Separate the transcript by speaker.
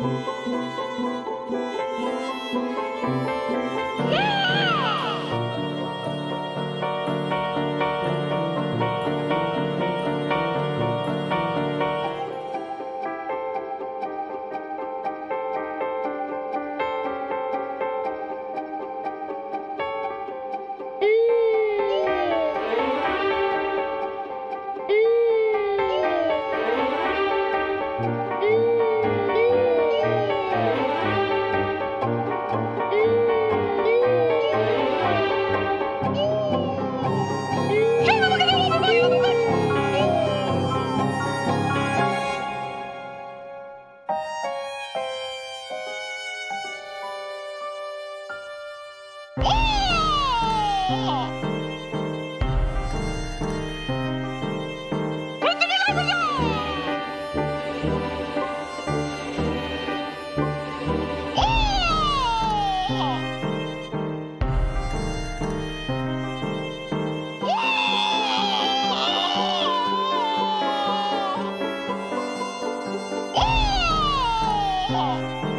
Speaker 1: Thank you. 了。